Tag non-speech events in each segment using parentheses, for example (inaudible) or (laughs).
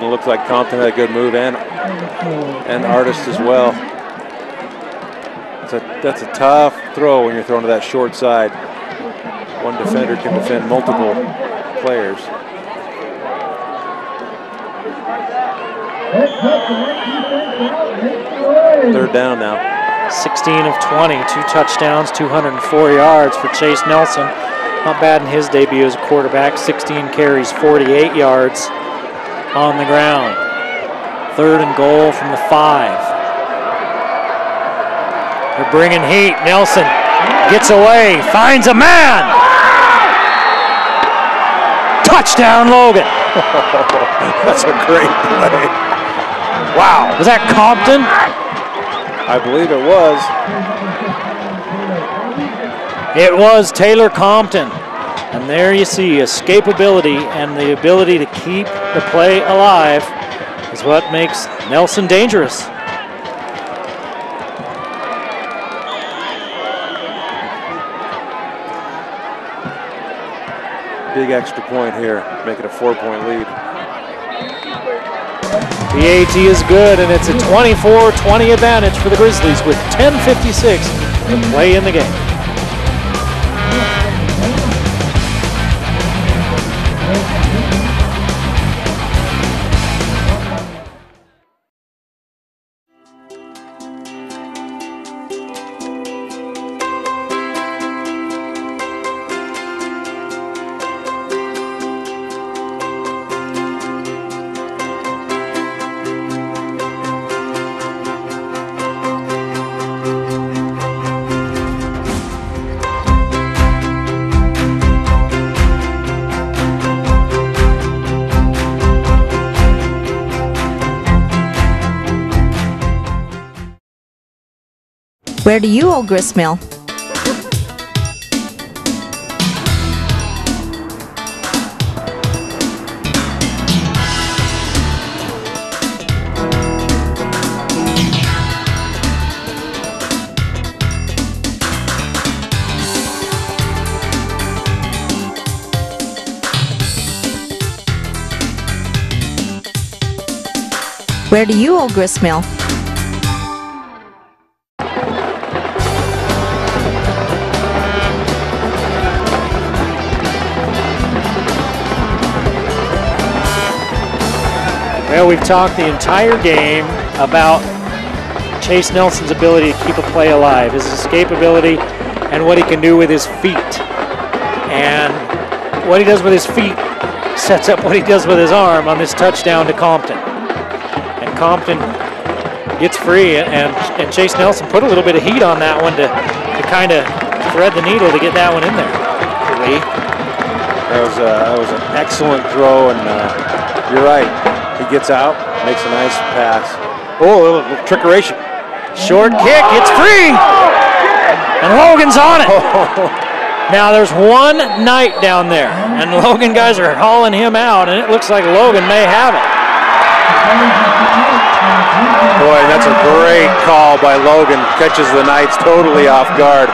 It looks like Compton had a good move and and Artist as well. That's a, that's a tough throw when you're throwing to that short side. One defender can defend multiple players. Third down now. 16 of 20, two touchdowns, 204 yards for Chase Nelson. Not bad in his debut as a quarterback. 16 carries, 48 yards on the ground. Third and goal from the five. They're bringing heat. Nelson gets away, finds a man. Touchdown, Logan. (laughs) That's a great play. Wow. Was that Compton? I believe it was. It was Taylor Compton. And there you see escapability and the ability to keep the play alive is what makes Nelson dangerous. Big extra point here, make it a four-point lead. The AT is good, and it's a 24-20 advantage for the Grizzlies with 10.56 to play in the game. Where do you owe gristmill? Where do you owe gristmill? Well, we've talked the entire game about Chase Nelson's ability to keep a play alive, his escapability, and what he can do with his feet. And what he does with his feet sets up what he does with his arm on this touchdown to Compton. And Compton gets free, and, and Chase Nelson put a little bit of heat on that one to, to kind of thread the needle to get that one in there. Lee. That was, uh, that was an excellent throw, and uh, you're right. Gets out, makes a nice pass. Oh, a little, trickeration. Short kick, it's free! And Logan's on it. Oh. Now there's one Knight down there, and Logan guys are hauling him out, and it looks like Logan may have it. Boy, that's a great call by Logan. Catches the Knights totally off guard.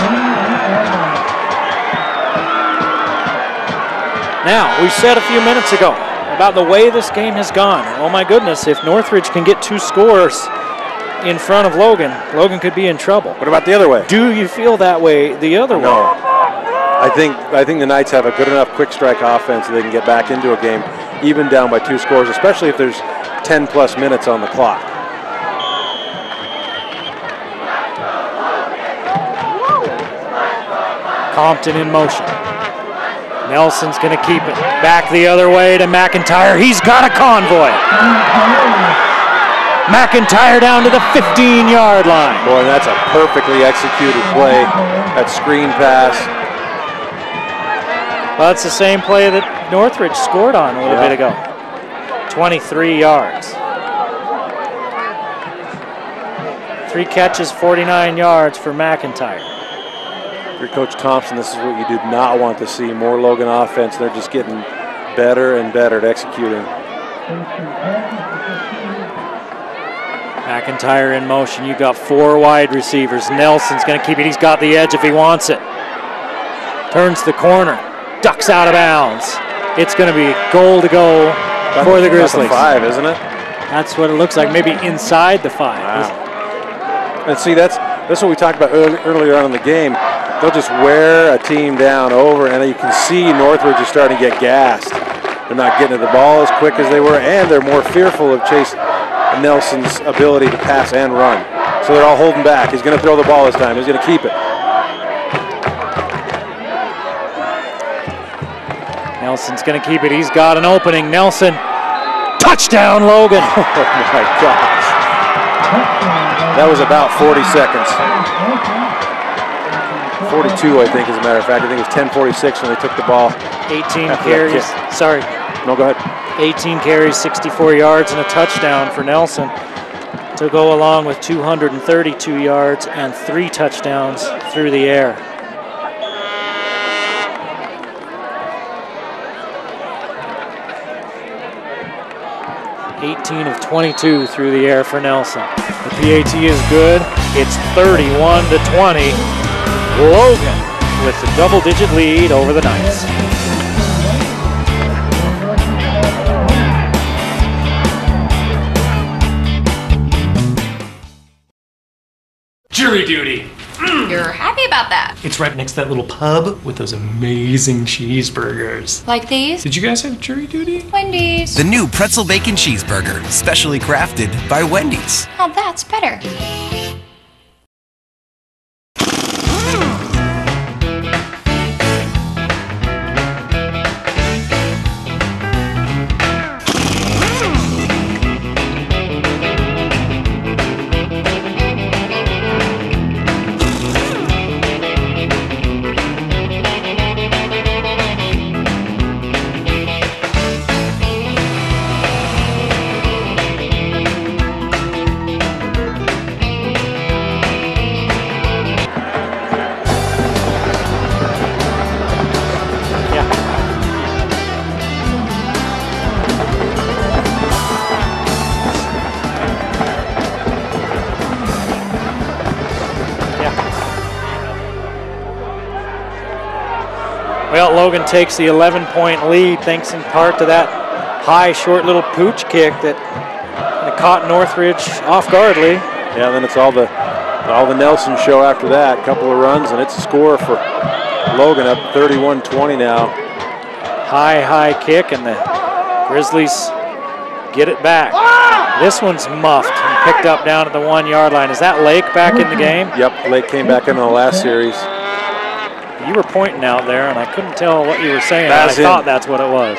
Now, we said a few minutes ago about the way this game has gone. Oh my goodness, if Northridge can get two scores in front of Logan, Logan could be in trouble. What about the other way? Do you feel that way the other No. way? I think I think the Knights have a good enough quick strike offense that they can get back into a game even down by two scores, especially if there's 10 plus minutes on the clock. Compton in motion. Nelson's going to keep it back the other way to McIntyre. He's got a convoy. McIntyre down to the 15-yard line. Boy, that's a perfectly executed play. That screen pass. Well, that's the same play that Northridge scored on a little Yeah. bit ago. 23 yards. Three catches, 49 yards for McIntyre. For Coach Thompson, this is what you do not want to see. More Logan offense. They're just getting better and better at executing. McIntyre in motion. You've got four wide receivers. Nelson's going to keep it. He's got the edge if he wants it. Turns the corner. Ducks out of bounds. It's going to be goal to go for the Grizzlies. five, isn't it? That's what it looks like. Maybe inside the five. Wow. And see, that's that's what we talked about early, earlier on in the game. They'll just wear a team down over, and you can see Northridge is starting to get gassed. They're not getting to the ball as quick as they were, and they're more fearful of Chase Nelson's ability to pass and run. So they're all holding back. He's going to throw the ball this time. He's going to keep it. Nelson's going to keep it. He's got an opening. Nelson, touchdown, Logan. (laughs) Oh my gosh. That was about 40 seconds. 42, I think, as a matter of fact. I think it was 10:46 when they took the ball. 18 After that carries. Sorry, No, go ahead. 18 carries, 64 yards, and a touchdown for Nelson to go along with 232 yards and three touchdowns through the air. Eighteen of 22 through the air for Nelson. The PAT is good. It's 31 to 20. Logan with the double-digit lead over the Knights. Jury duty. Mm. You're happy about that. It's right next to that little pub with those amazing cheeseburgers. Like these? Did you guys have jury duty? Wendy's. The new pretzel bacon cheeseburger, specially crafted by Wendy's. Oh, that's better. Takes the 11 point lead thanks in part to that high, short little pooch kick that caught Northridge off guardly. Yeah, then it's all the all the Nelson show after that. Couple of runs, and it's a score for Logan up 31-20 now. High, high kick, and the Grizzlies get it back. This one's muffed and picked up down at the one yard line. Is that Lake back in the game? Yep, Lake came back in the last series. You were pointing out there, and I couldn't tell what you were saying. I thought that's what it was.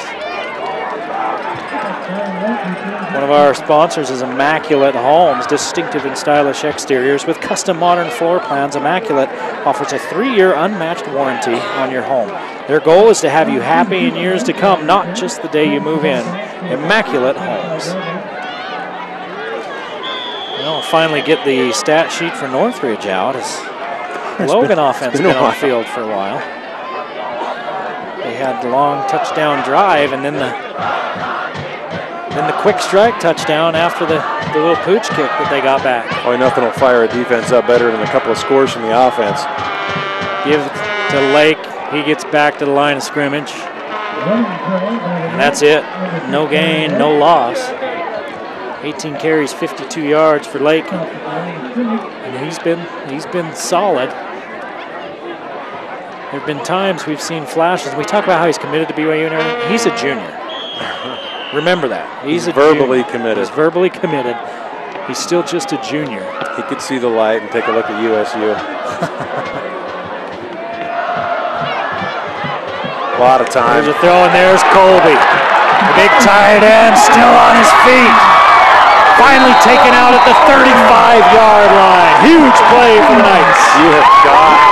One of our sponsors is Immaculate Homes, distinctive and stylish exteriors with custom modern floor plans. Immaculate offers a three-year unmatched warranty on your home. Their goal is to have you happy in years to come, not just the day you move in. Immaculate Homes. Well, finally get the stat sheet for Northridge out as Logan been- offense been, been on the field for a while. They had the long touchdown drive and then the then the quick strike touchdown after the, the little pooch kick that they got back. Only nothing will fire a defense up better than a couple of scores from the offense. Give to Lake. He gets back to the line of scrimmage. And that's it. No gain, no loss. 18 carries, 52 yards for Lake. And he's been he's been solid. There have been times we've seen flashes. We talk about how he's committed to BYU and everything. He's a junior. (laughs) Remember that. He's, a verbally junior. committed. He's verbally committed. He's still just a junior. He could see the light and take a look at USU. (laughs) a lot of time. There's a throw, and there's Colby. The big tight end still on his feet. Finally taken out at the 35-yard line. Huge play for the Knights. You have got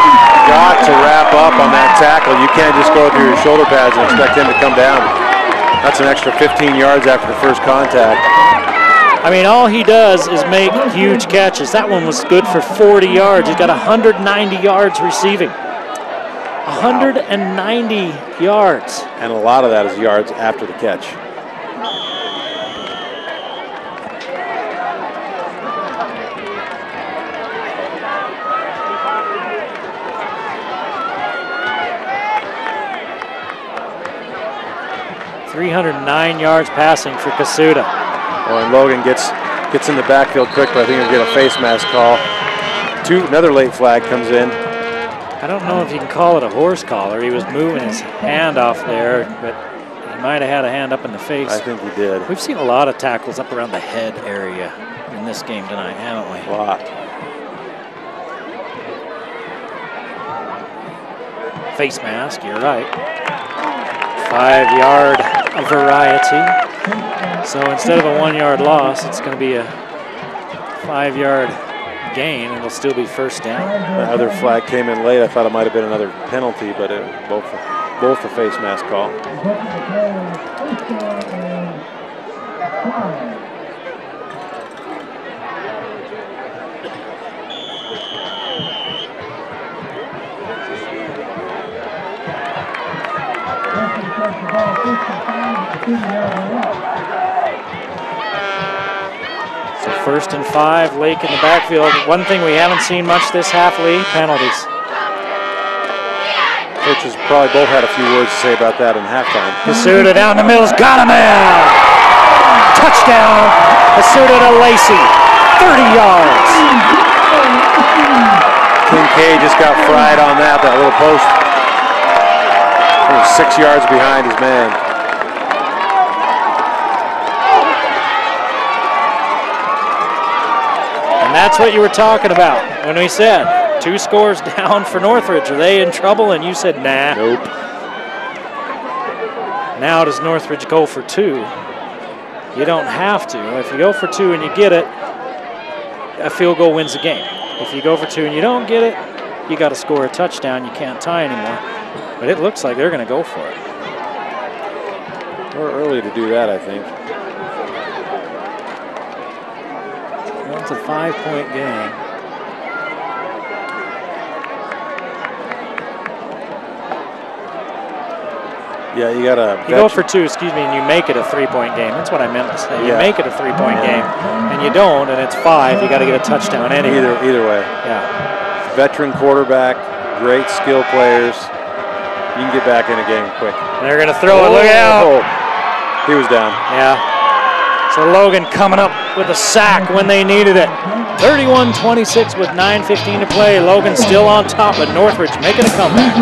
got to wrap up on that tackle. You can't just go through your shoulder pads and expect him to come down. That's an extra 15 yards after the first contact. I mean, all he does is make huge catches. That one was good for 40 yards. He's got 190 yards receiving. 190 yards. And a lot of that is yards after the catch. 309 yards passing for Kasuda. Oh, and Logan gets gets in the backfield quick, but I think he'll get a face mask call. Two, another late flag comes in. I don't know if you can call it a horse collar. He was moving his hand off there, but he might have had a hand up in the face. I think he did. We've seen a lot of tackles up around the head area in this game tonight, haven't we? A lot. Face mask, you're right. Five yard variety. So instead of a one yard loss, it's going to be a five yard gain, and it'll still be first down. The other flag came in late. I thought it might have been another penalty, but it, both both the face mask call. First and five, Lake in the backfield. One thing we haven't seen much this half, Lee, penalties. Coaches probably both had a few words to say about that in halftime. Kasuda down the middle's got him in. Touchdown, Kasuda to Lacey, 30 yards. Kincaid just got fried on that, that little post. Six yards behind his man. That's what you were talking about when we said two scores (laughs) down for Northridge. Are they in trouble? And you said, nah. Nope. Now does Northridge go for two? You don't have to. If you go for two and you get it, a field goal wins the game. If you go for two and you don't get it, you got to score a touchdown. You can't tie anymore. But it looks like they're going to go for it. We're early to do that, I think. It's a five-point game. Yeah, you got to. You go for two, excuse me, and you make it a three-point game. That's what I meant to say. You Yeah. make it a three-point Yeah. game, and you don't, and it's five. You got to get a touchdown anyway. Either either way. Yeah. Veteran quarterback, great skill players. You can get back in a game quick. They're going to throw it. Look out. Oh, he was down. Yeah. So Logan coming up with a sack when they needed it. 31-26 with 9.15 to play. Logan still on top, but Northridge making a comeback.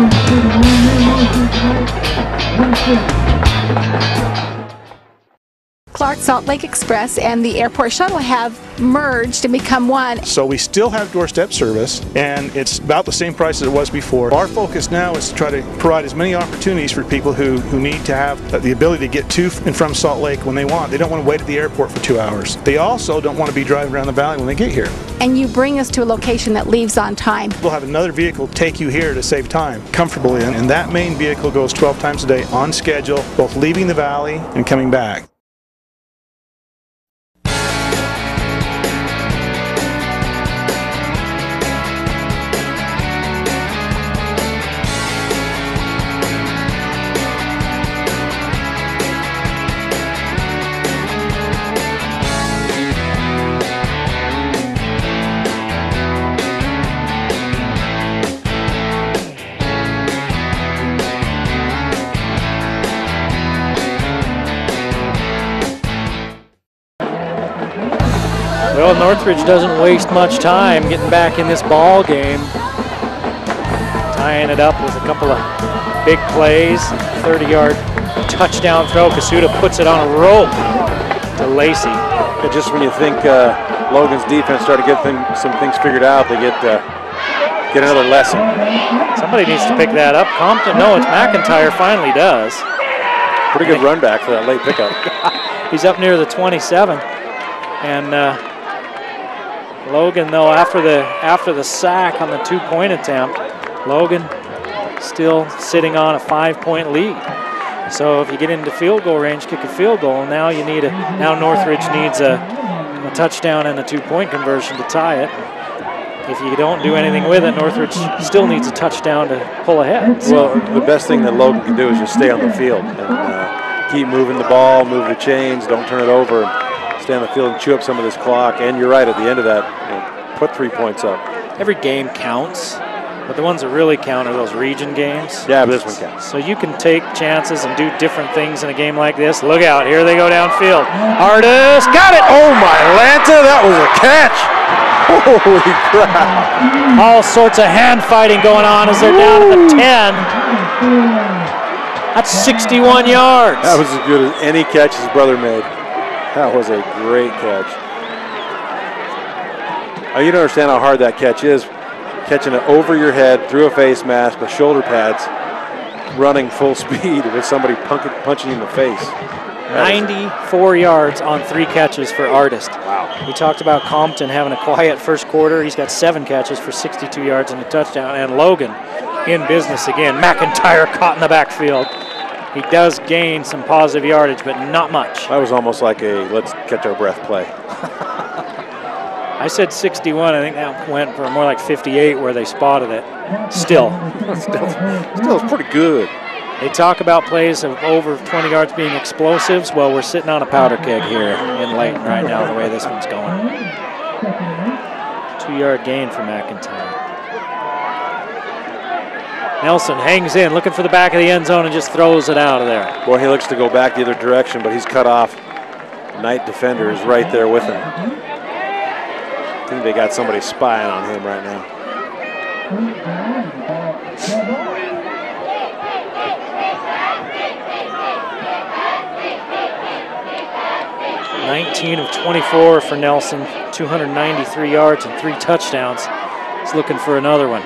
Clark Salt Lake Express and the airport shuttle have merged and become one. So we still have doorstep service, and it's about the same price as it was before. Our focus now is to try to provide as many opportunities for people who, who need to have the ability to get to and from Salt Lake when they want. They don't want to wait at the airport for two hours. They also don't want to be driving around the valley when they get here. And you bring us to a location that leaves on time. We'll have another vehicle take you here to save time comfortably, and, and that main vehicle goes 12 times a day on schedule, both leaving the valley and coming back. Well, Northridge doesn't waste much time getting back in this ball game. Tying it up with a couple of big plays. 30-yard touchdown throw. Kasuda puts it on a rope to Lacey. Just when you think uh, Logan's defense started to get thing, some things figured out, they get uh, get another lesson. Somebody needs to pick that up. Compton, no, it's McIntyre finally does. Pretty good run back for that late pickup. (laughs) He's up near the 27. And uh, Logan, though, after the after the sack on the two-point attempt, Logan still sitting on a five-point lead. So if you get into field goal range, kick a field goal. Now you need a now Northridge needs a, a touchdown and a two-point conversion to tie it. If you don't do anything with it, Northridge still needs a touchdown to pull ahead. So Well, the best thing that Logan can do is just stay on the field and uh, keep moving the ball, move the chains, don't turn it over, stay on the field and chew up some of this clock. And you're right, at the end of that, you know, put three points up. every game counts. But the ones that really count are those region games. Yeah, but this one counts. So you can take chances and do different things in a game like this. Look out, here they go downfield. Artist got it! Oh my Lanta, that was a catch! (laughs) Holy crap! All sorts of hand fighting going on as they're down at the 10. That's 61 yards. That was as good as any catch his brother made. That was a great catch. Oh, you don't understand how hard that catch is. Catching it over your head through a face mask with shoulder pads, running full (laughs) speed with somebody punching you in the face. 94 yards on three catches for Artist. Wow. We talked about Compton having a quiet first quarter. He's got seven catches for 62 yards and a touchdown. And Logan in business again. McIntyre caught in the backfield. He does gain some positive yardage, but not much. That was almost like a let's catch our breath play. (laughs) I said 61. I think that went for more like 58 where they spotted it. Still, (laughs) still, still, it's pretty good. They talk about plays of over 20 yards being explosives. Well, we're sitting on a powder keg here in Layton right now, the way this one's going. Two yard gain for McIntyre. Nelson hangs in, looking for the back of the end zone and just throws it out of there. Boy, he looks to go back the other direction, but he's cut off. Knight defender is right there with him. I think they got somebody spying on him right now. 19 of 24 for Nelson, 293 yards and three touchdowns. He's looking for another one.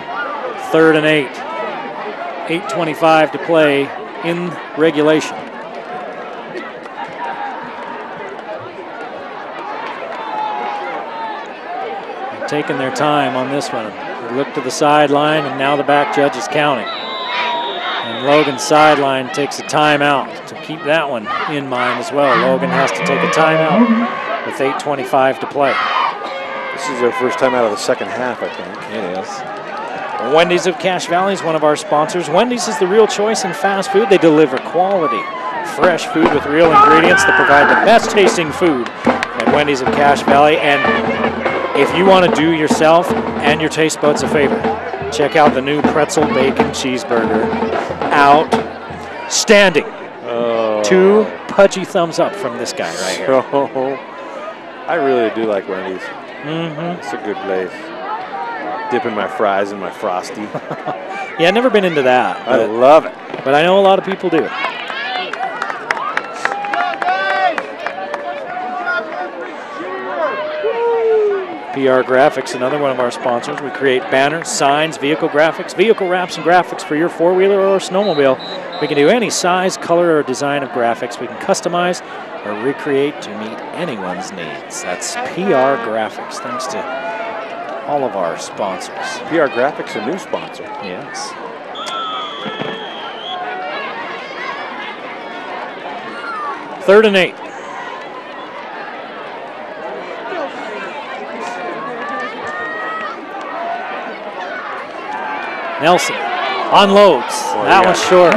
Third and eight. 8.25 to play in regulation. Taking their time on this one. They look to the sideline, and now the back judge is counting. And Logan's sideline takes a timeout to keep that one in mind as well. Logan has to take a timeout with 8.25 to play. This is their first time out of the second half, I think. It is. Wendy's of Cache Valley is one of our sponsors. Wendy's is the real choice in fast food. They deliver quality, fresh food with real ingredients that provide the best tasting food at Wendy's of Cache Valley. And if you want to do yourself and your taste buds a favor, check out the new pretzel bacon cheeseburger. Outstanding. Oh. Two pudgy thumbs up from this guy right here. So, (laughs) I really do like Wendy's. Mm-hmm. It's a good place. Dipping my fries in my frosty. (laughs) Yeah, I've never been into that. I but- love it. but I know a lot of people do. PR Graphics, another one of our sponsors. We create banners, signs, vehicle graphics, vehicle wraps, and graphics for your four wheeler or snowmobile. We can do any size, color, or design of graphics. We can customize or recreate to meet anyone's needs. That's PR Graphics, thanks to all of our sponsors. PR Graphics, a new sponsor. Yes. Third and eight. Nelson unloads. Boy, that yeah. one's short.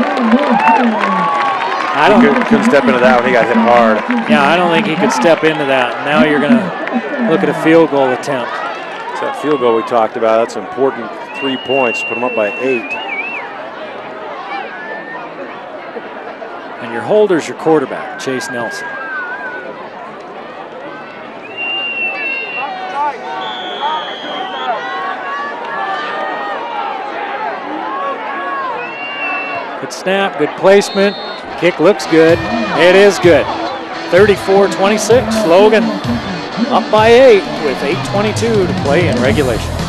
I don't. couldn't, couldn't step into that one. He got hit hard. Yeah, I don't think he could step into that. Now you're gonna look at a field goal attempt. That field goal we talked about. That's important. Three points. Put them up by eight. And your holder's your quarterback, Chase Nelson. Good snap, good placement. Kick looks good. It is good. 34-26. Logan up by eight with 8.22 to play in regulation.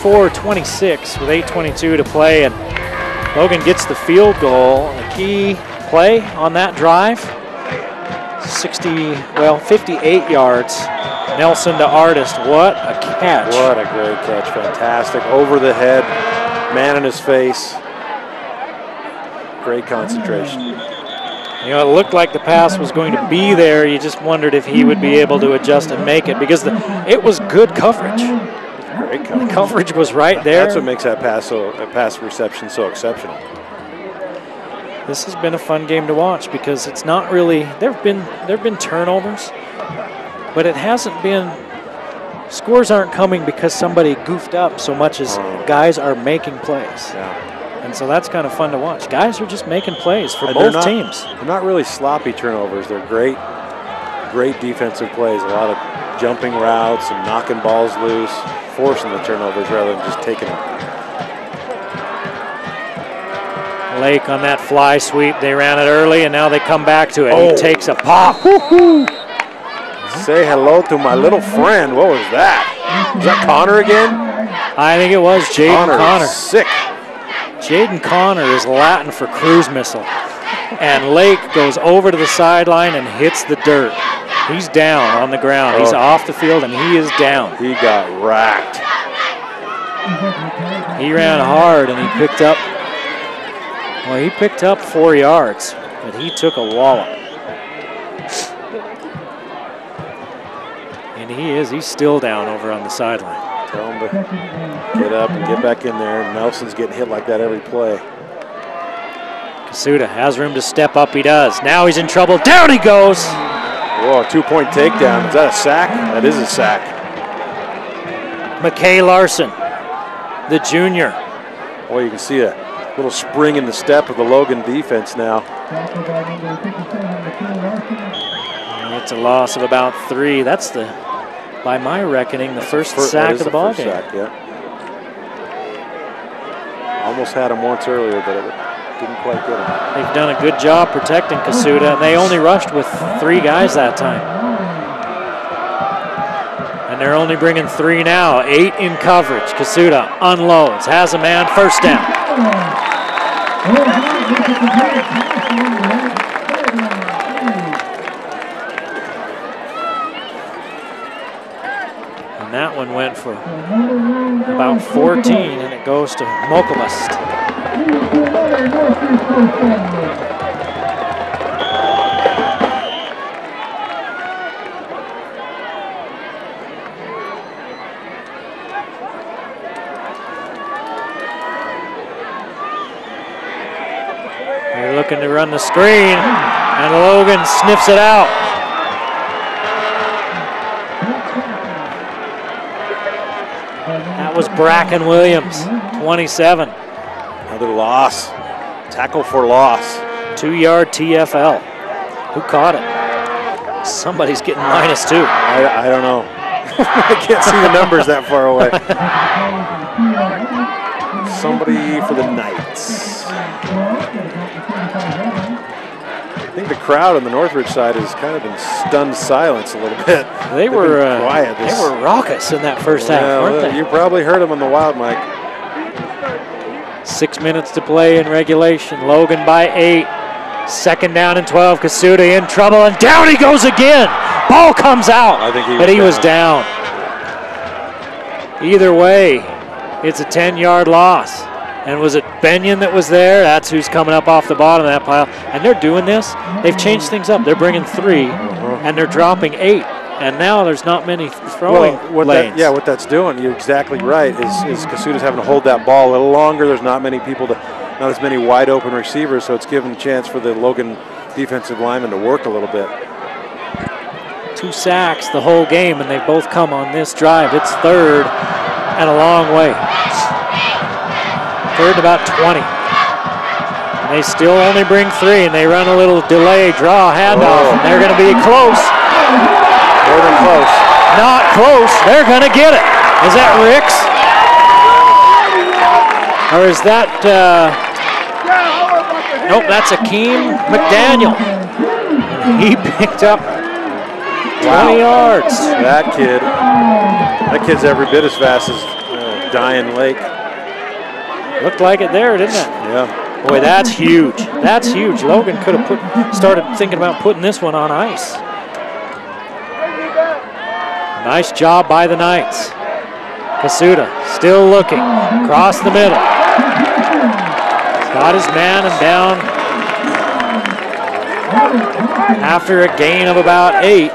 Thirty-four twenty-six with 8.22 to play, and Logan gets the field goal. A key play on that drive. 60, well, 58 yards. Nelson to Artist. What a catch. What a great catch. Fantastic. Over the head, man in his face. Great concentration. You know, it looked like the pass was going to be there. You just wondered if he would be able to adjust and make it because the, it was good coverage. Coverage. Coverage was right there. That's what makes that pass so that pass reception so exceptional. this has been a fun game to watch because it's not really there've been there've been turnovers, but it hasn't been scores aren't coming because somebody goofed up so much as Oh. guys are making plays. Yeah. And so that's kind of fun to watch. Guys are just making plays for And they're both not- teams. They're not really sloppy turnovers. They're great, great defensive plays. A lot of jumping routes and knocking balls loose, forcing the turnovers rather than just taking them. Lake on that fly sweep. They ran it early and now they come back to it. Oh. He takes a pop. (laughs) Say hello to my little friend. What was that? Was that Connor again? I think it was Jaden Connor, Connor. sick. Jaden Connor is Latin for cruise missile. And Lake goes over to the sideline and hits the dirt. He's down on the ground. He's Oh. off the field and he is down. He got racked. He ran hard and he picked up, well, he picked up four yards, but he took a wallop. And he is, he's still down over on the sideline. Tell him to get up and get back in there. Nelson's getting hit like that every play. Kasuda has room to step up. He does. Now he's in trouble. Down he goes. Whoa, two-point takedown. Is that a sack? That is a sack. McKay Larson, the junior. Boy, you can see a little spring in the step of the Logan defense now. It's a loss of about three. That's the, by my reckoning, the first Fir- that sack of the ball first game. Sack, yeah. Almost had him once earlier, but it didn't quite get him. They've done a good job protecting Kasuda, and they only rushed with three guys that time. And they're only bringing three now. Eight in coverage. Kasuda unloads, has a man, first down. And that one went for about 14, and it goes to Mokomast. They're looking to run the screen, and Logan sniffs it out. That was Bracken Williams, 27. Another loss. Tackle for loss. Two yard TFL. Who caught it? Somebody's getting minus two. I, I don't know. (laughs) I can't see the numbers that far away. Somebody for the Knights. I think the crowd on the Northridge side has kind of been stunned silence a little bit. They They've were uh, quiet. they were raucous in that first half, weren't they? You probably heard them on the wild mic. Six minutes to play in regulation. Logan by eight. Second down and 12. Kasuda in trouble, and down he goes again. Ball comes out, I think he but he was down. Either way, it's a 10 yard loss. And was it Benyon that was there? That's who's coming up off the bottom of that pile. And they're doing this. They've changed things up. They're bringing 3 and they're dropping eight. And now there's not many throwing Well, what lanes. that, yeah, what that's doing, you're exactly right, is, is Kasuda's having to hold that ball a little longer. There's not many people to, not as many wide open receivers, so it's given a chance for the Logan defensive lineman to work a little bit. two sacks the whole game, and they've both come on this drive. It's third and a long way. Third and about 20. And they still only bring three, and they run a little delay draw handoff, Oh. and they're going to be close. Close. Not close. They're going to get it. Is that Ricks? Or is that, uh, nope, that's Akeem McDaniel. He picked up 20 yards. That kid, that kid's every bit as fast as uh, Diane Lake. Looked like it there, didn't it? Yeah. Boy, that's huge. That's huge. Logan could have put started thinking about putting this one on ice. Nice job by the Knights. Kasuda still looking. Across the middle. He's got his man and down after a gain of about eight.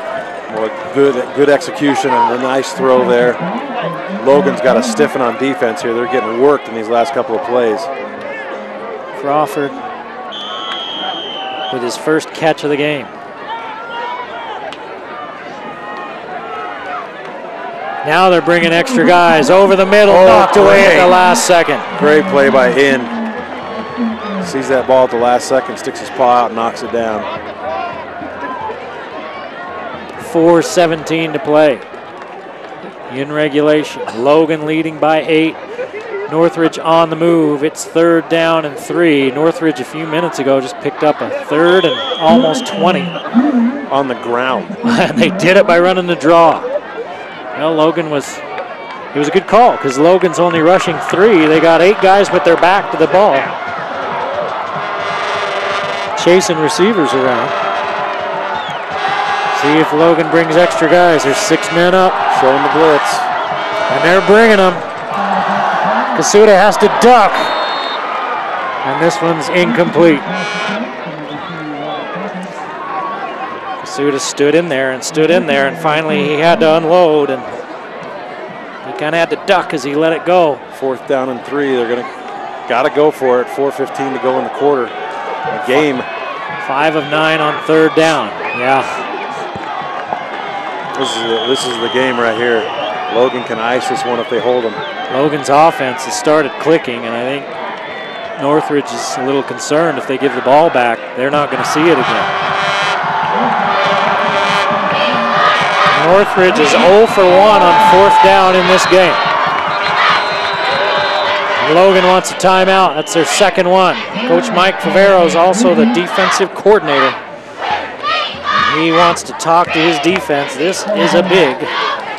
Boy, good, good execution and a nice throw there. Logan's got to stiffen on defense here. They're getting worked in these last couple of plays. Crawford with his first catch of the game. Now they're bringing extra guys over the middle, Oh, knocked away at the last second. Great play by In. Sees that ball at the last second, sticks his paw out, and knocks it down. 4.17 to play in regulation. Logan leading by eight. Northridge on the move. It's third down and three. Northridge a few minutes ago just picked up a third and almost 20. On the ground. and (laughs) they did it by running the draw. Well, Logan was, it was a good call because Logan's only rushing three. They got eight guys with their back to the ball. Chasing receivers around. See if Logan brings extra guys. There's six men up. Showing the blitz. And they're bringing them. Kasuda has to duck. And this one's incomplete. Kasuda stood in there and stood in there, and finally he had to unload, and he kind of had to duck as he let it go. Fourth down and three. They're going to, got to go for it. 4.15 to go in the quarter. The game. Five of nine on third down. Yeah. This is, the, this is the game right here. Logan can ice this one if they hold him. Logan's offense has started clicking, and I think Northridge is a little concerned if they give the ball back, they're not going to see it again. Northridge is 0 for 1 on fourth down in this game. Logan wants a timeout. That's their second one. Coach Mike Favero is also the defensive coordinator. He wants to talk to his defense. This is a big,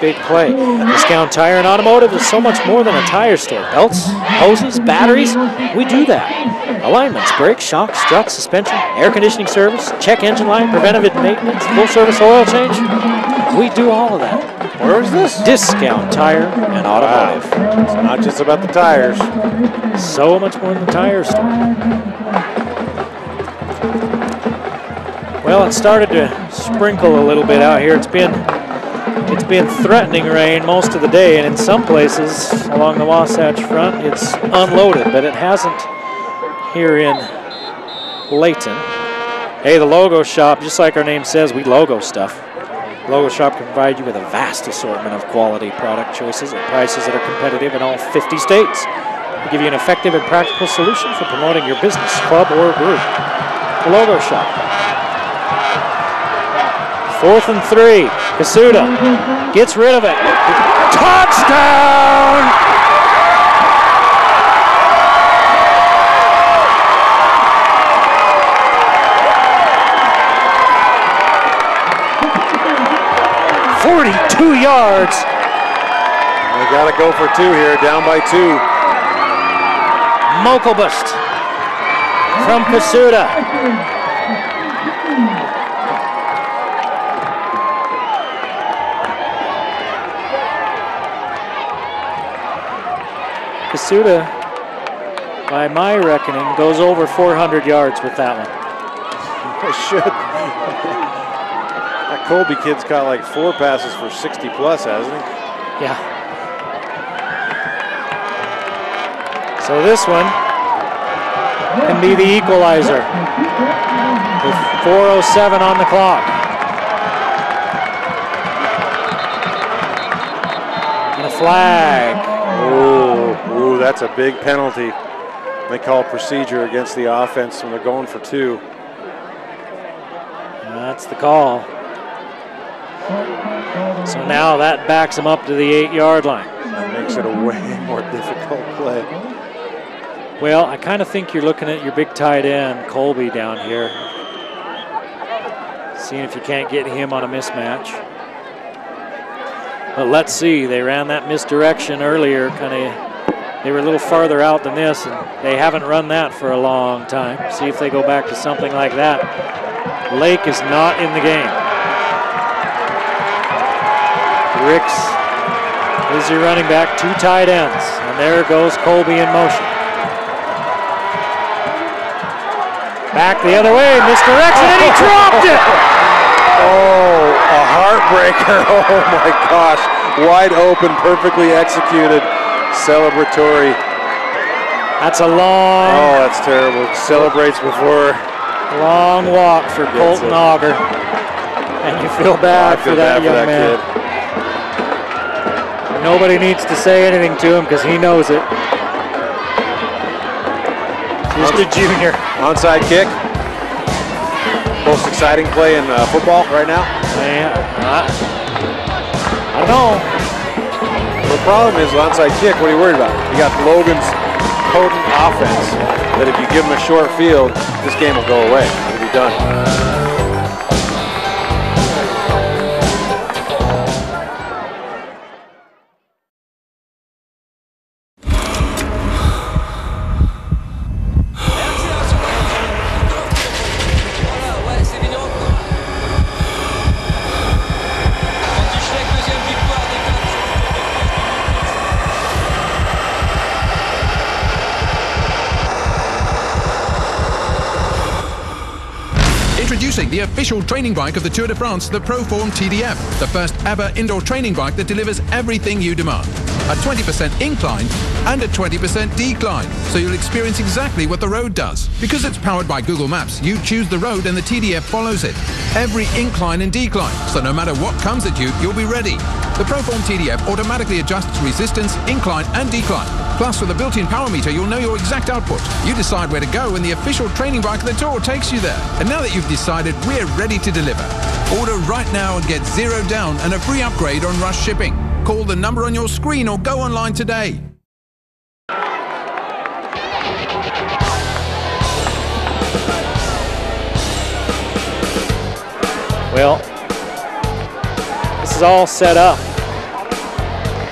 big play. Discount Tire and Automotive is so much more than a tire store. Belts, hoses, batteries, we do that. Alignments, brakes, shocks, struts, suspension, air conditioning service, check engine light, preventative maintenance, full service oil change. We do all of that. Where is this? Discount Tire and Automotive. It's not just about the tires. So much more than the tire store. Well, it started to sprinkle a little bit out here. It's been it's been threatening rain most of the day, and in some places along the Wasatch Front, it's unloaded, but it hasn't here in Layton. Hey, the Logo Shop, just like our name says, we logo stuff. Logo Shop can provide you with a vast assortment of quality product choices at prices that are competitive in all 50 states. We give you an effective and practical solution for promoting your business, club, or group. The Logo Shop. Fourth and three. Kasuda gets rid of it. Touchdown! Yards. They got to go for two here, down by two. Mokelbust from Kasuda. Kasuda, by my reckoning, goes over 400 yards with that one. (laughs) I should. Colby kid's got like four passes for 60 plus, hasn't he? Yeah. So this one can be the equalizer with 4.07 on the clock. And a flag. Oh, ooh, that's a big penalty. They call procedure against the offense when they're going for two. That's the call. So now that backs him up to the eight yard line. That makes it a way more difficult play. Well, I kind of think you're looking at your big tight end, Colby, down here. Seeing if you can't get him on a mismatch. But let's see. They ran that misdirection earlier, kind of. They were a little farther out than this, and they haven't run that for a long time. See if they go back to something like that. Lake is not in the game. Ricks is your running back, two tight ends, and there goes Colby in motion. Back the other way, misdirection, and he (laughs) oh. dropped it! Oh, a heartbreaker. (laughs) Oh my gosh. Wide open, perfectly executed, celebratory. That's a long, Oh, that's terrible. Celebrates before. long walk for Colton. Auger. And you feel bad I for feel that bad young for that man. kid. Nobody needs to say anything to him because he knows it. Just a junior. Onside kick. Most exciting play in uh, football right now. Man, I, I don't know. The problem is onside kick. What are you worried about? You got Logan's potent offense. That if you give him a short field, this game will go away. It'll be done. Official training bike of the Tour de France, the Proform TDF, the first ever indoor training bike that delivers everything you demand. A 20% incline and a 20% decline, so you'll experience exactly what the road does. Because it's powered by Google Maps, you choose the road and the TDF follows it. Every incline and decline, so no matter what comes at you, you'll be ready. The Proform TDF automatically adjusts resistance, incline and decline. Plus, with a built-in power meter, you'll know your exact output. You decide where to go, and the official training bike of the tour takes you there. And now that you've decided, we're ready to deliver. Order right now and get zero down and a free upgrade on rush shipping. Call the number on your screen or go online today. Well, this is all set up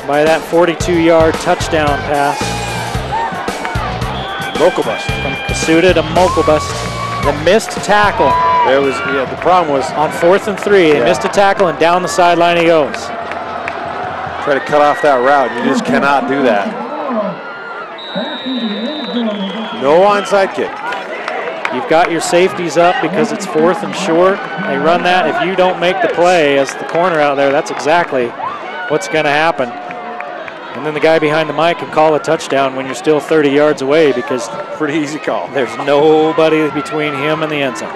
by that 42-yard touchdown pass Mokobust. from Kasuda to Mokelbust. The missed tackle It was yeah. The problem was on fourth and three. They Yeah. missed a tackle and down the sideline he goes. try to cut off that route. You just cannot do that. No onside kick. You've got your safeties up because it's fourth and short. They run that. If you don't make the play as the corner out there, that's exactly what's going to happen. And then the guy behind the mic can call a touchdown when you're still 30 yards away because Pretty easy call. there's nobody between him and the end zone.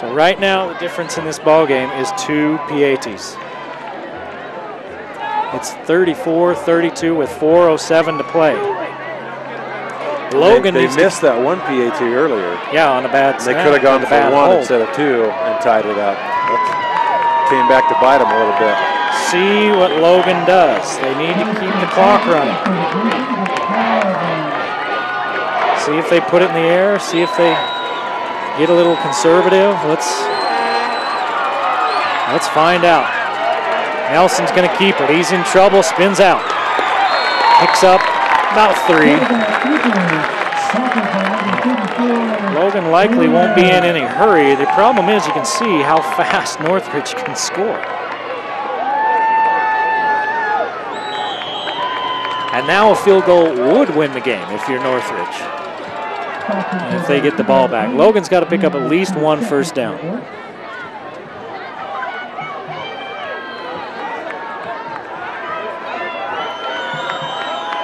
So right now, the difference in this ball game is two PATs. It's 34-32 with 4:07 to play. Logan they, they missed that one PAT earlier. Yeah, on a bad Snap, They could have gone for one hold. instead of two and tied it up. That came back to bite them a little bit. See what Logan does. They need to keep the clock running. See if they put it in the air. See if they get a little conservative. Let's let's find out. Nelson's going to keep it. He's in trouble. Spins out. Picks up about three. Logan likely won't be in any hurry. The problem is you can see how fast (laughs) Northridge can score. And now a field goal would win the game if you're Northridge. If they get the ball back. Logan's got to pick up at least one first down.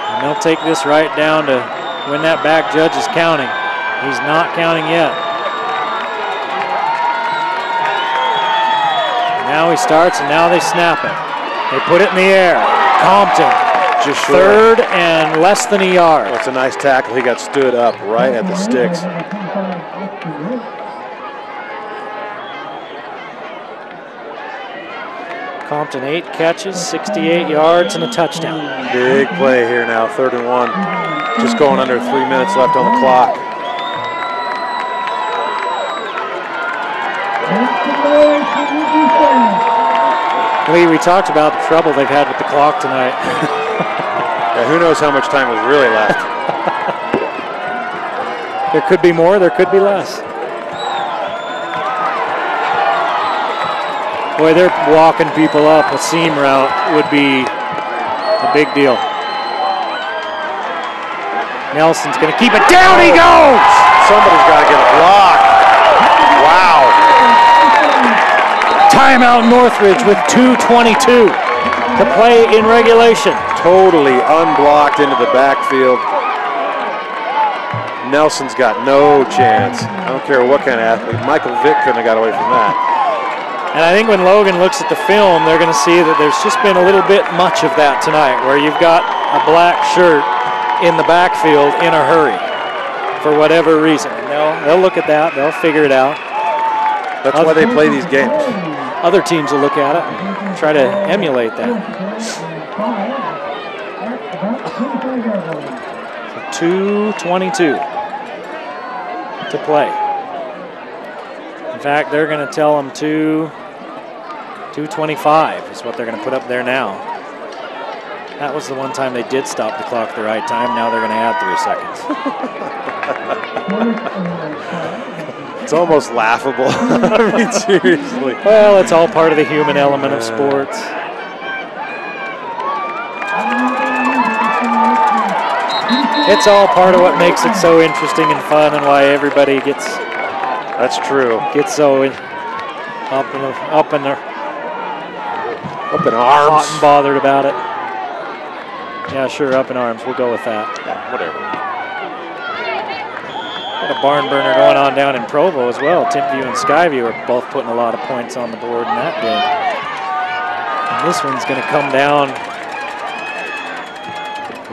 And they'll take this right down to when that back judge is counting. He's not counting yet. Now he starts and now they snap it. They put it in the air. Compton, Just short. third and less than a yard. That's a nice tackle. He got stood up right at the sticks. Compton, eight catches, 68 yards, and a touchdown. Big play here now, third and one. Just going under three minutes left on the clock. Lee, we talked about the trouble they've had with the clock tonight. (laughs) Yeah, who knows how much time was really left? (laughs) there could be more, there could be less. Boy, they're walking people up. A seam route would be a big deal. Nelson's going to keep it down. He goes! Somebody's got to get a block. Wow. Timeout Northridge with 2.22 to play in regulation. Totally unblocked into the backfield. Nelson's got no chance. I don't care what kind of athlete. Michael Vick couldn't have got away from that. And I think when Logan looks at the film, they're going to see that there's just been a little bit much of that tonight, where you've got a black shirt in the backfield in a hurry for whatever reason. And they'll, they'll look at that, they'll figure it out. That's why they play these games. Other teams will look at it and try to emulate that. 222 to play. In fact, they're going to tell them 2 225 is what they're going to put up there now. That was the one time they did stop the clock at the right time. Now they're going to add three seconds. (laughs) it's almost laughable. (laughs) I mean, seriously. Well, it's all part of the human element of sports. It's all part of what makes it so interesting and fun, and why everybody gets. That's true. Gets so up in the, up in their up in arms, hot and bothered about it. Yeah, sure, up in arms. We'll go with that. Yeah, whatever. Got a barn burner going on down in Provo as well. Timpview and Skyview are both putting a lot of points on the board in that game. And this one's going to come down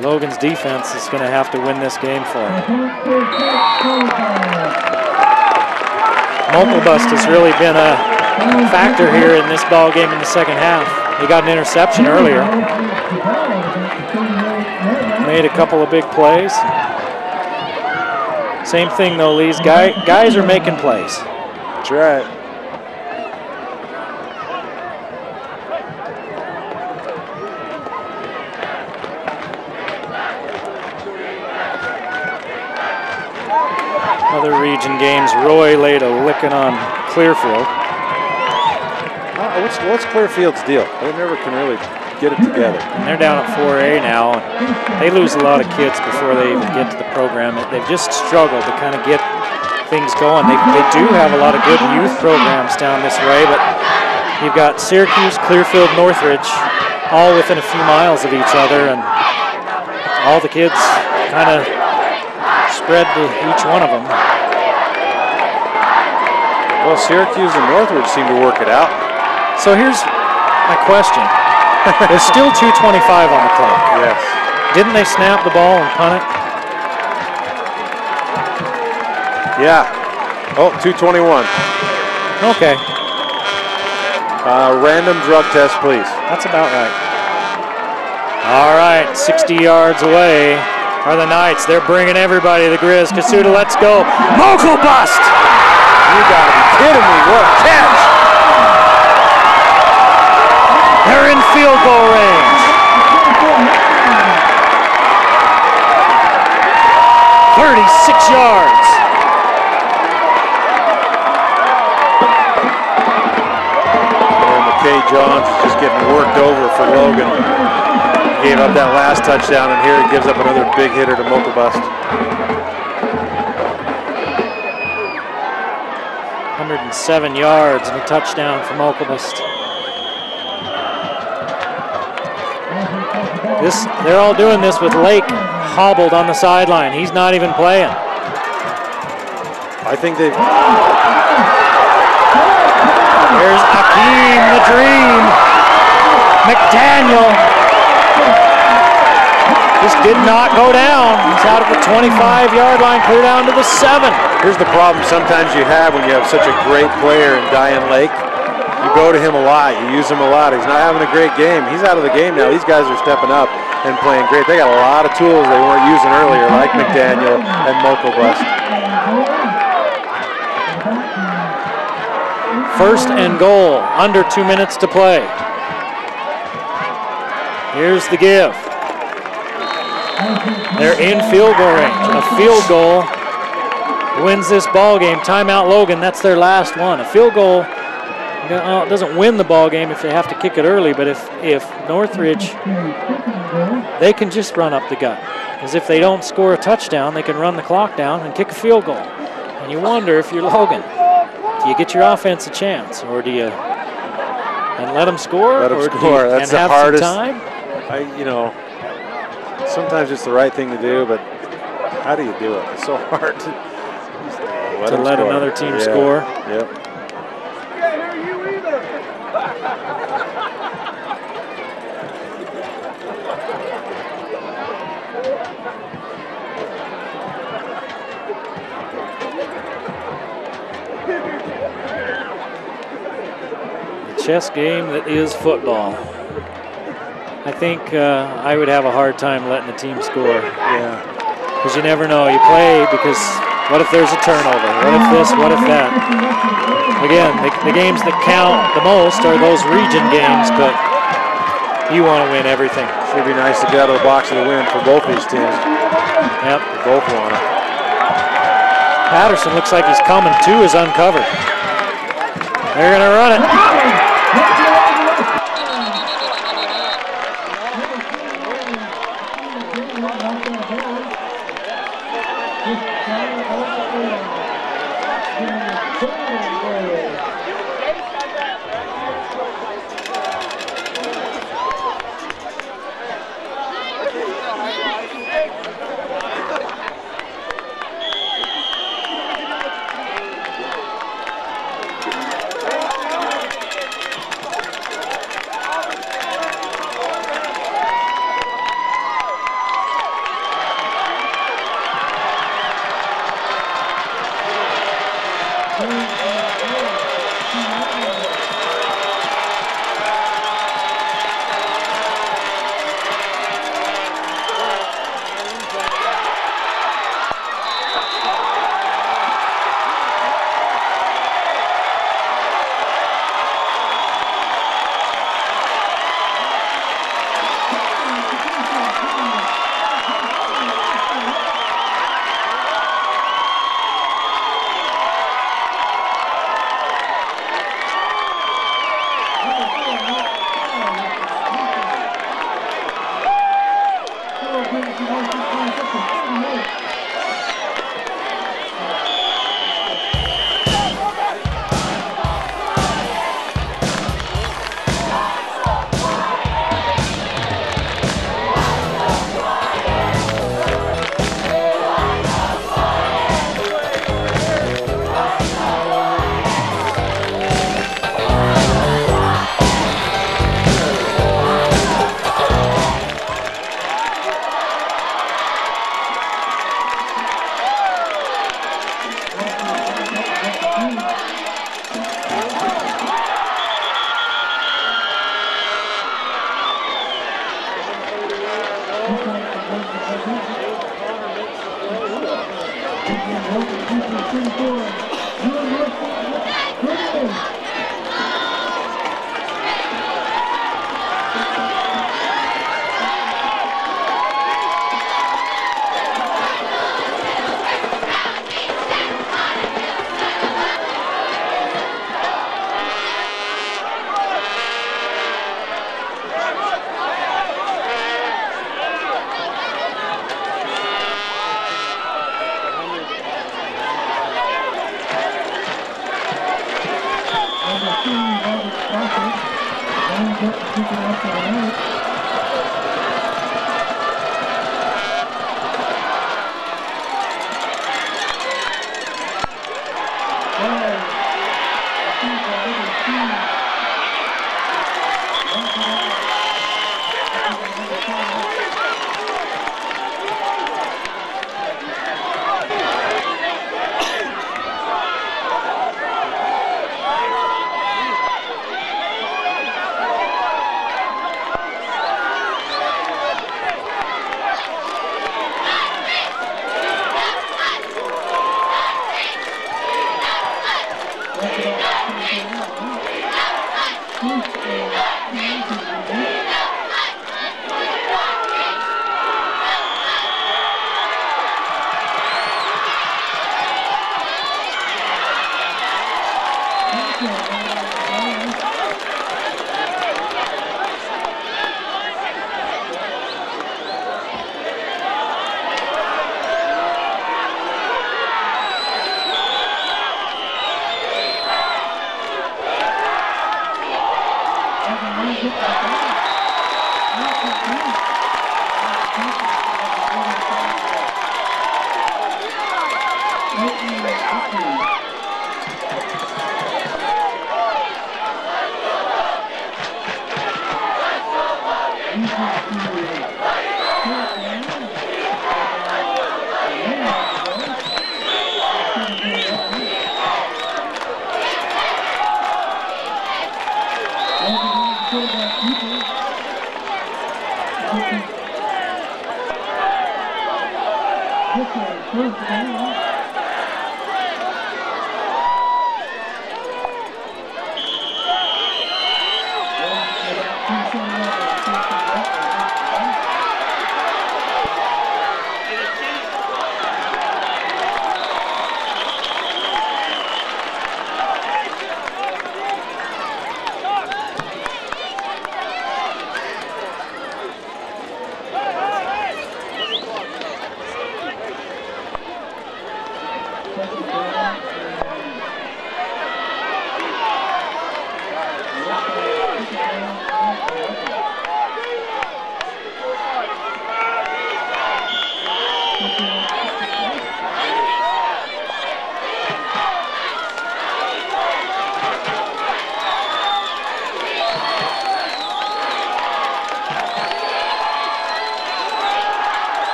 Logan's defense is going to have to win this game for him. Bust has really been a factor here in this ball game in the second half. He got an interception earlier. Made a couple of big plays. Same thing though, Lee's guy, guys are making plays. That's right. Region games, Roy laid a licking on Clearfield. Uh, what's, what's Clearfield's deal? They never can really get it together. And they're down at 4A now. They lose a lot of kids before they even get to the program. They've just struggled to kind of get things going. They, they do have a lot of good youth programs down this way, but you've got Syracuse, Clearfield, Northridge, all within a few miles of each other, and all the kids kind of spread to each one of them. Well, Syracuse and Northridge seem to work it out. So here's my question. (laughs) There's still 225 on the clock. Yes. Didn't they snap the ball and punt it? Yeah. Oh, 221. Okay. Uh, random drug test, please. That's about right. All right, 60 yards away are the Knights. They're bringing everybody to the Grizz. Kasuda, let's go. Mokobust! You gotta be kidding me. What a catch! They're in field goal range. 36 yards. And McKay Johns is just getting worked over for Logan He gave up that last touchdown, and here he gives up another big hitter to Mokobust. 107 yards and a touchdown from Mokobust. This, they're all doing this with Lake hobbled on the sideline. He's not even playing. I think they've. There's Akeem, the dream. McDaniel just did not go down. He's out of the 25-yard line, clear down to the seven. Here's the problem sometimes you have when you have such a great player in Diane Lake. you go to him a lot. You use him a lot. He's not having a great game. He's out of the game now. These guys are stepping up and playing great. They got a lot of tools they weren't using earlier, like McDaniel and Bust. First and goal, under two minutes to play. Here's the give. They're in field goal range. A field goal wins this ball game. Timeout Logan, that's their last one. A field goal uh, doesn't win the ball game if they have to kick it early, but if, if Northridge, they can just run up the gut. Because if they don't score a touchdown, they can run the clock down and kick a field goal. And you wonder if you're Logan, do you get your offense a chance, or do you and let them score, Let them score. you, That's and the have hardest. some time? I, you know, sometimes it's the right thing to do, but how do you do it? It's so (laughs) hard to, let To let score. another team Yeah. score. Yep. The chess game that is football. I think uh, I would have a hard time letting the team score. Yeah. Because you never know. You play because what if there's a turnover? What if this? What if that? Again, the, the games that count the most are those region games, but you want to win everything. Should be nice to get out of the box with a win for both these teams. Yep. They both want it. Patterson looks like he's coming. Two is uncovered. They're going to run it.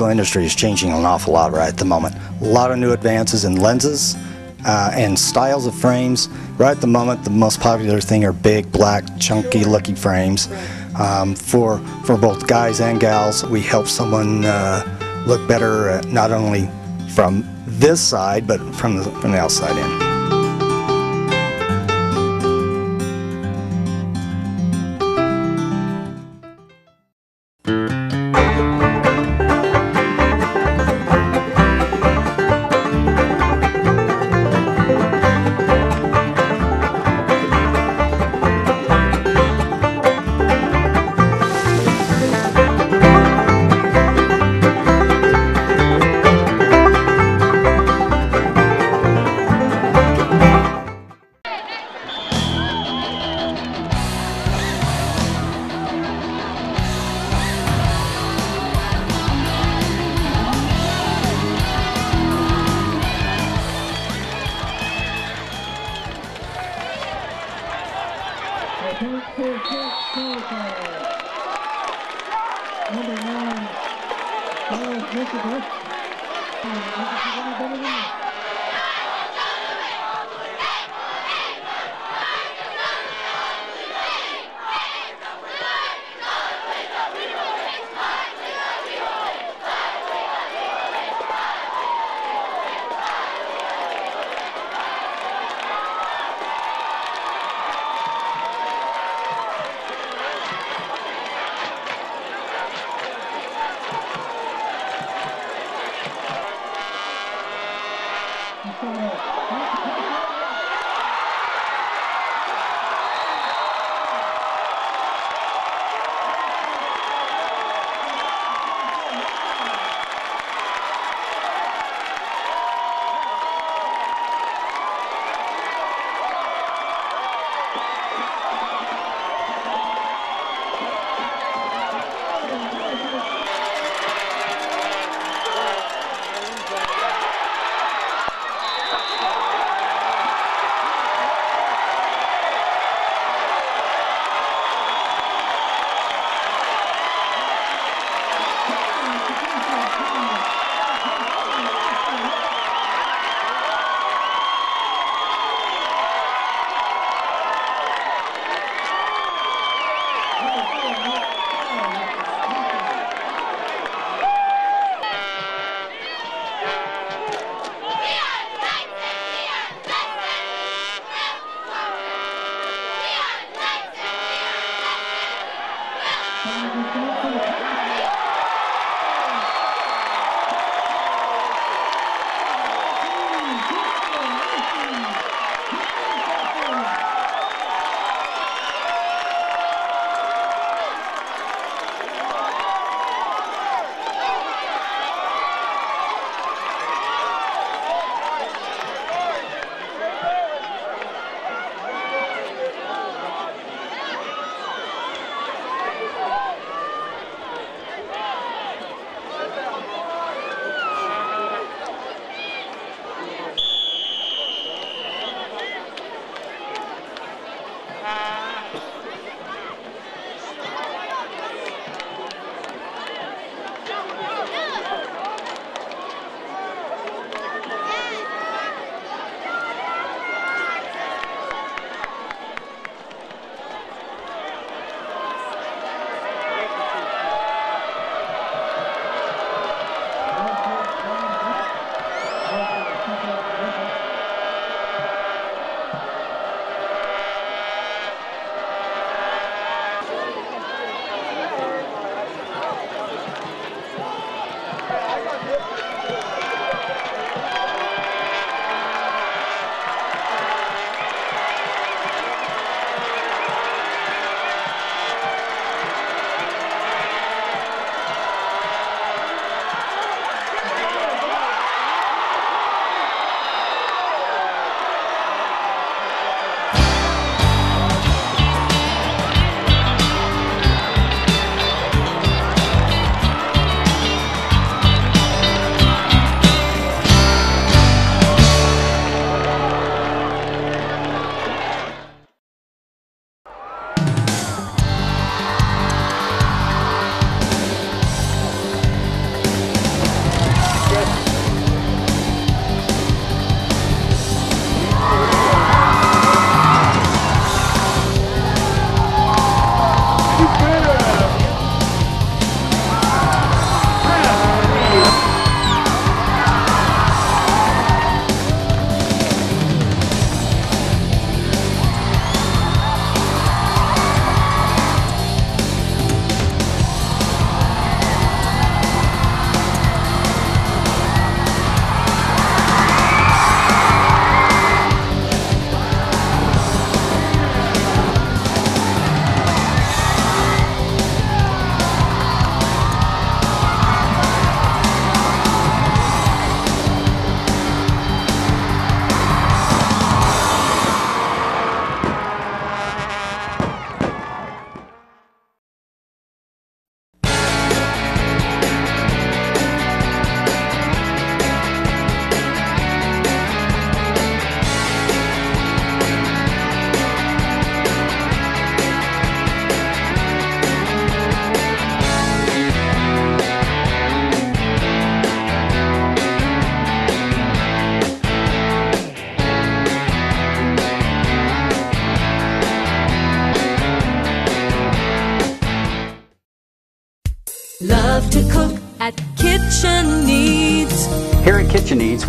Optical industry is changing an awful lot right at the moment. A lot of new advances in lenses uh, and styles of frames. Right at the moment, the most popular thing are big, black, chunky looking frames. Um, for, for both guys and gals, we help someone uh, look better uh, not only from this side, but from the, from the outside in.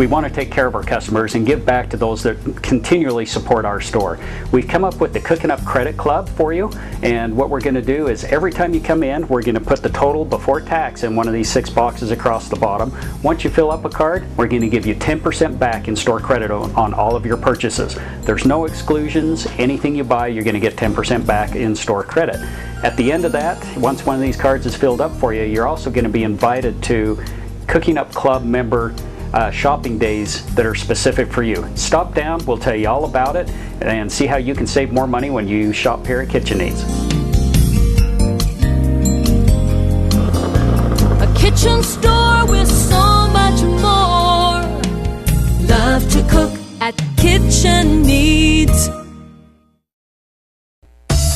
We want to take care of our customers and give back to those that continually support our store. We've come up with the Cooking Up Credit Club for you, and what we're going to do is every time you come in, we're going to put the total before tax in one of these six boxes across the bottom. Once you fill up a card, we're going to give you 10% back in store credit on, on all of your purchases. There's no exclusions. Anything you buy, you're going to get 10% back in store credit. At the end of that, once one of these cards is filled up for you, you're also going to be invited to Cooking Up Club member uh, shopping days that are specific for you. Stop down, we'll tell you all about it, and see how you can save more money when you shop here at Kitchen Needs. A kitchen store with so much more. Love to cook at Kitchen Needs.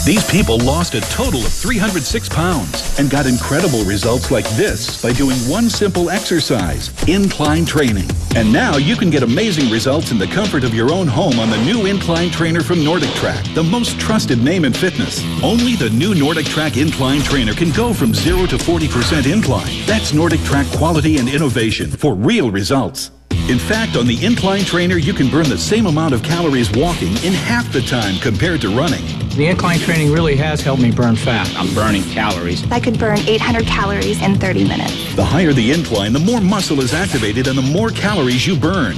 These people lost a total of 306 pounds and got incredible results like this by doing one simple exercise, incline training. And now you can get amazing results in the comfort of your own home on the new incline trainer from Nordic Track, the most trusted name in fitness. Only the new Nordic Track incline trainer can go from 0 to 40% incline. That's Nordic Track quality and innovation for real results. In fact, on the incline trainer, you can burn the same amount of calories walking in half the time compared to running. The incline training really has helped me burn fat. I'm burning calories. I could burn 800 calories in 30 minutes. The higher the incline, the more muscle is activated and the more calories you burn.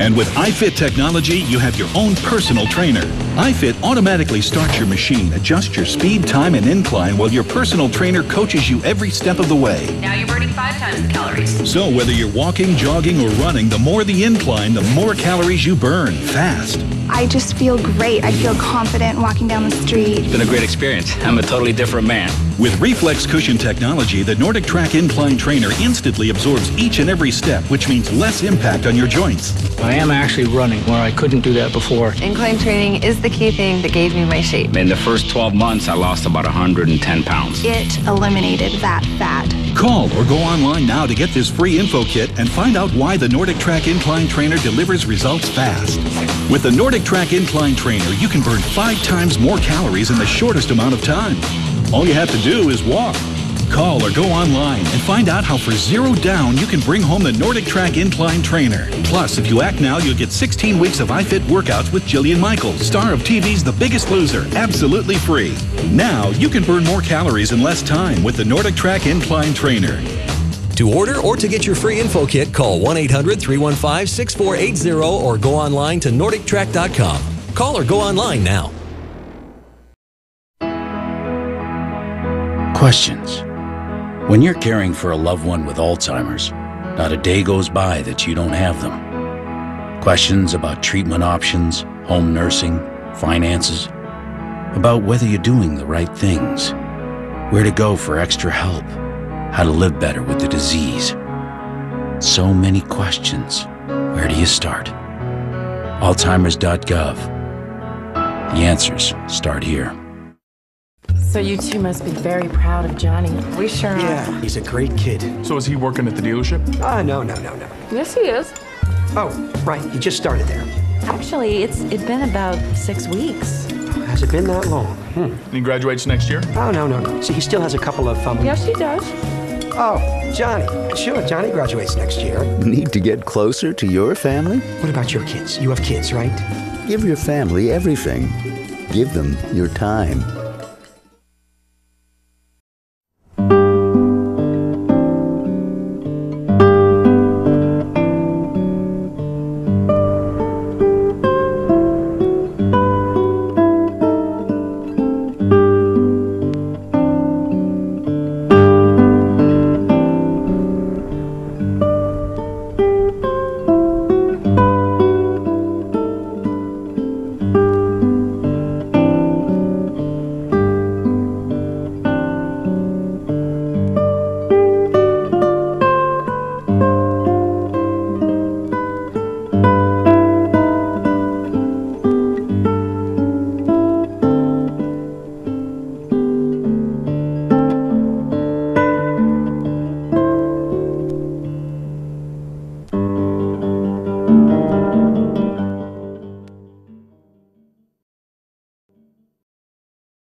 And with iFit technology, you have your own personal trainer. iFit automatically starts your machine, adjusts your speed, time, and incline while your personal trainer coaches you every step of the way. Now you're burning five times the calories. So whether you're walking, jogging, or running, the more the incline, the more calories you burn fast. I just feel great. I feel confident walking down the street. It's been a great experience. I'm a totally different man. With reflex cushion technology, the Nordic Track incline trainer instantly absorbs each and every step, which means less impact on your joints. I am actually running where I couldn't do that before. Incline training is the key thing that gave me my shape. In the first 12 months, I lost about 110 pounds. It eliminated that fat. Call or go online now to get this free info kit and find out why the Nordic Track incline trainer delivers results fast. With the Nordic Track incline trainer, you can burn five times more calories in the shortest amount of time. All you have to do is walk. Call or go online and find out how for zero down you can bring home the Nordic Track Incline Trainer. Plus, if you act now, you'll get 16 weeks of iFit workouts with Jillian Michaels, star of TV's The Biggest Loser, absolutely free. Now you can burn more calories in less time with the Nordic Track Incline Trainer. To order or to get your free info kit, call 1 800 315 6480 or go online to NordicTrack.com. Call or go online now. Questions. When you're caring for a loved one with Alzheimer's, not a day goes by that you don't have them. Questions about treatment options, home nursing, finances, about whether you're doing the right things, where to go for extra help, how to live better with the disease. So many questions. Where do you start? Alzheimer's.gov. The answers start here. So you two must be very proud of Johnny. We sure are. Yeah, he's a great kid. So is he working at the dealership? Ah, no, no, no, no. Yes, he is. Oh, right. He just started there. Actually, it's it's been about six weeks. Has it been that long? Hmm. And he graduates next year? Oh, no, no, no. See, he still has a couple of um. Yes, he does. Oh, Johnny. Sure, Johnny graduates next year. Need to get closer to your family? What about your kids? You have kids, right? Give your family everything. Give them your time.